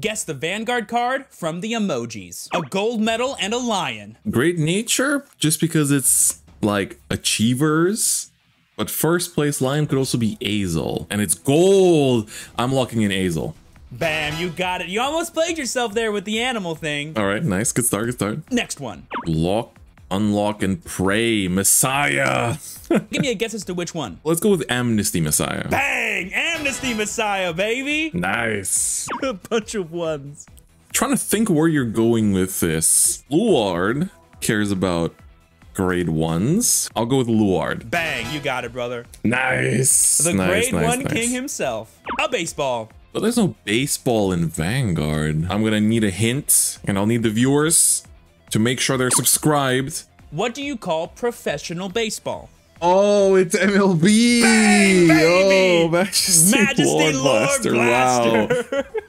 Guess the Vanguard card from the emojis. A gold medal and a lion. Great nature, just because it's like achievers. But first place lion could also be Ezel. And it's gold. I'm locking in Ezel. Bam, you got it. You almost played yourself there with the animal thing. All right, nice. Good start, good start. Next one. Lock, unlock, and pray. Messiah. Give me a guess as to which one. Let's go with Amnesty Messiah. Bang! Amnesty Messiah, baby! Nice. a bunch of ones. Trying to think where you're going with this. Luard cares about grade ones. I'll go with Luard. Bang, you got it, brother. Nice. The nice, grade nice, one nice. king himself. A baseball. But there's no baseball in Vanguard. I'm gonna need a hint, and I'll need the viewers to make sure they're subscribed. What do you call professional baseball? Oh, it's MLB! Bang, baby! Oh, Majesty, Majesty Lord, Lord Blaster. Blaster. Wow.